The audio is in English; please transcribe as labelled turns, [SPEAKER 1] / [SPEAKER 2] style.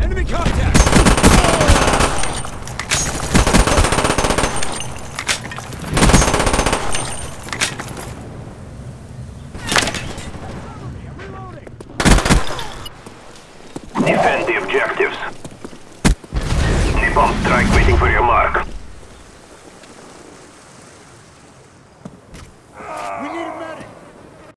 [SPEAKER 1] Enemy contact!
[SPEAKER 2] Defend the objectives. Napalm strike waiting for you.